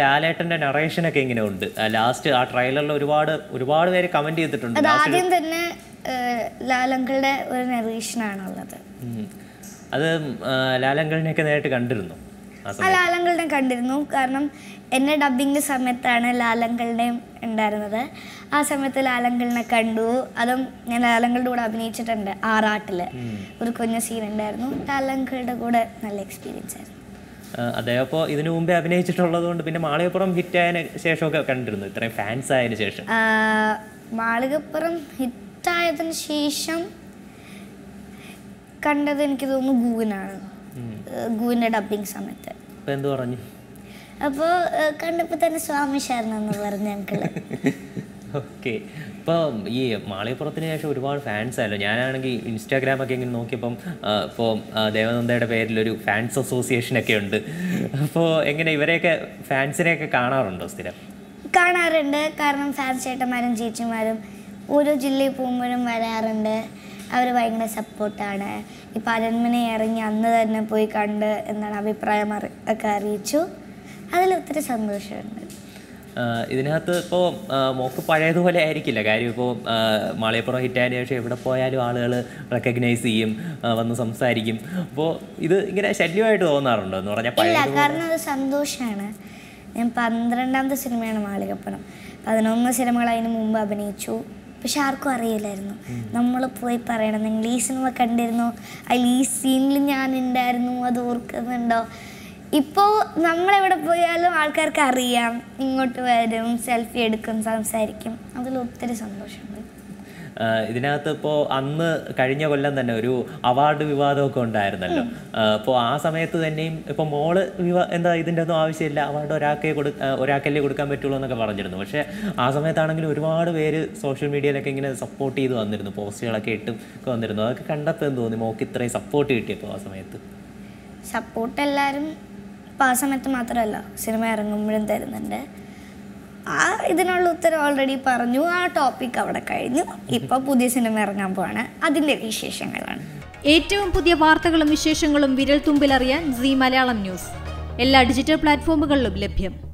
ലാലേട്ടന്റെ നറേഷനൊക്കെ ഇങ്ങനെ ഉണ്ട്. ലാസ്റ്റ് ആ ട്രെയിലറിൽ ഒരുപാട് ഒരുപാട് പേര് കമന്റ് ചെയ്തിട്ടുണ്ട്. ആദ്യം തന്നെ ലാലങ്കളുടെ ഒരു നറേഷനാണുള്ളത്. അത് ലാലങ്കളിനെയൊക്കെ നേരിട്ട് കണ്ടിരുന്നു? ആ ലാലങ്കളുടെ കണ്ടിരുന്നു. കാരണം എന്നെ ഡബിങ് സമയത്താണ് ലാലങ്കളുടെയും ഉണ്ടായിരുന്നത്. ആ സമയത്ത് ലാലങ്കളിനെ കണ്ടു. അതും ഞാൻ ലാലങ്കളുടെ കൂടെ അഭിനയിച്ചിട്ടുണ്ട് ആറാട്ടിൽ. ഒരു കുഞ്ഞു സീൻ ഉണ്ടായിരുന്നു. ലാലങ്കളുടെ കൂടെ നല്ല എക്സ്പീരിയൻസ് ആയിരുന്നു. അദ്ദേഹം അപ്പോൾ ഇതിനു മുമ്പേ അഭിനയിച്ചിട്ടുള്ളത് കൊണ്ട് പിന്നെ മാളികപ്പുറം ഹിറ്റ് ആയതിനു ശേഷമൊക്കെ കണ്ടിരുന്നു ഇത്രയും ഫാൻസ് ആയതിനു ശേഷം. മാളികപ്പുറം ഹിറ്റ് ആയതിന് ശേഷം കണ്ടത് എനിക്ക് തോന്നുന്നു ഗൂവിനാണ് ഗൂവിന്റെ ഡബിങ് സമയത്ത്. അപ്പോൾ എന്ത് പറഞ്ഞു? അപ്പോൾ കണ്ടപ്പോൾ തന്നെ സ്വാമി ശരണം എന്ന് പറഞ്ഞു ഞങ്ങൾ ഓക്കെ. ഇപ്പം ഈ മാളിയപ്പുറത്തിന് ശേഷം ഒരുപാട് ഫാൻസ് ആയല്ലോ. ഞാനാണെങ്കിൽ ഇൻസ്റ്റാഗ്രാമൊക്കെ ഇങ്ങനെ നോക്കിയപ്പം ഇപ്പോൾ ദേവനന്ദയുടെ പേരിലൊരു ഫാൻസ് അസോസിയേഷൻ ഒക്കെ ഉണ്ട്. അപ്പോൾ എങ്ങനെ ഇവരെയൊക്കെ ഫാൻസിനെയൊക്കെ കാണാറുണ്ടോ സ്ഥിരം? കാണാറുണ്ട്. കാരണം ഫാൻസ് ചേട്ടന്മാരും ചേച്ചിമാരും ഓരോ ജില്ലയിൽ പോകുമ്പോഴും വരാറുണ്ട്. അവർ ഭയങ്കര സപ്പോർട്ടാണ്. ഇപ്പം അരന്മനെ ഇറങ്ങി അന്ന് തന്നെ പോയി കണ്ട് എന്താണ് അഭിപ്രായം ഒക്കെ അറിയിച്ചു. അതിൽ ഒത്തിരി സന്തോഷമുണ്ട്. ഇതിനകത്ത് ഇപ്പോൾ മോക്ക് പഴയതുപോലെ ആയിരിക്കില്ല. കാര്യം ഇപ്പോൾ മാളയപ്പുറം ഹിറ്റായതിനു ശേഷം എവിടെ പോയാലും ആളുകൾ റെക്കഗ്നൈസ് ചെയ്യും വന്ന് സംസാരിക്കും. അപ്പോൾ ഇത് ഇങ്ങനെ ശല്യമായിട്ട് തോന്നാറുണ്ടോ? എന്ന് പറഞ്ഞാൽ കാരണം അത് സന്തോഷമാണ് ഞാൻ പന്ത്രണ്ടാമത്തെ സിനിമയാണ് മാളികപ്പുറം. പതിനൊന്ന് സിനിമകൾ അതിന് മുമ്പ് അഭിനയിച്ചു. പക്ഷെ ആർക്കും അറിയില്ലായിരുന്നു. നമ്മൾ പോയി പറയണം നിങ്ങൾ ഈ സിനിമ കണ്ടിരുന്നു? അതിൽ ഈ സീനിൽ ഞാൻ ഉണ്ടായിരുന്നു അത് ഓർക്കുന്നുണ്ടോ? ഇപ്പോൾ നമ്മളെവിടെ പോയാലും ആൾക്കാർക്ക് അറിയാം ഇങ്ങോട്ട് വരും സെൽഫി എടുക്കും സംസാരിക്കും. അതിൽ ഒത്തിരി സന്തോഷമുണ്ട്. ഇതിനകത്ത് ഇപ്പോൾ അന്ന് കഴിഞ്ഞ കൊല്ലം തന്നെ ഒരു അവാർഡ് വിവാദമൊക്കെ ഉണ്ടായിരുന്നല്ലോ. അപ്പോൾ ആ സമയത്ത് തന്നെയും ഇപ്പോൾ മോൾ വിവാ എന്താ ഇതിന്റെ ഒന്നും ആവശ്യമില്ല. അവാർഡ് ഒരാൾക്കേ കൊടു ഒരാൾക്കല്ലേ കൊടുക്കാൻ പറ്റുള്ളൂ എന്നൊക്കെ പറഞ്ഞിരുന്നു. പക്ഷേ ആ സമയത്താണെങ്കിലും ഒരുപാട് പേര് സോഷ്യൽ മീഡിയയിലൊക്കെ ഇങ്ങനെ സപ്പോർട്ട് ചെയ്ത് വന്നിരുന്നു. പോസ്റ്റുകളൊക്കെ ഇട്ടും ഒക്കെ വന്നിരുന്നു. അതൊക്കെ കണ്ടപ്പോൾ എന്ന് തോന്നി? മോക്ക് ഇത്രയും സപ്പോർട്ട് കിട്ടിയപ്പോൾ ആ സമയത്ത്. സപ്പോർട്ട് എല്ലാവരും ഇപ്പം ആ സമയത്ത് മാത്രമല്ല സിനിമ ഇറങ്ങുമ്പോഴും തരുന്നുണ്ട്. ആ ഇതിനുള്ള ഉത്തരം ഓൾറെഡി പറഞ്ഞു. ആ ടോപ്പിക് അവിടെ കഴിഞ്ഞു. ഇപ്പോൾ പുതിയ സിനിമ ഇറങ്ങാൻ പോവാണ്. അതിന്റെ വിശേഷങ്ങളാണ്. ഏറ്റവും പുതിയ വാർത്തകളും വിശേഷങ്ങളും വിരൽ തുമ്പിലറിയാൻ സി മലയാളം ന്യൂസ്. എല്ലാ ഡിജിറ്റൽ പ്ലാറ്റ്ഫോമുകളിലും ലഭ്യം.